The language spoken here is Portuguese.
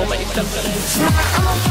bom manifestante.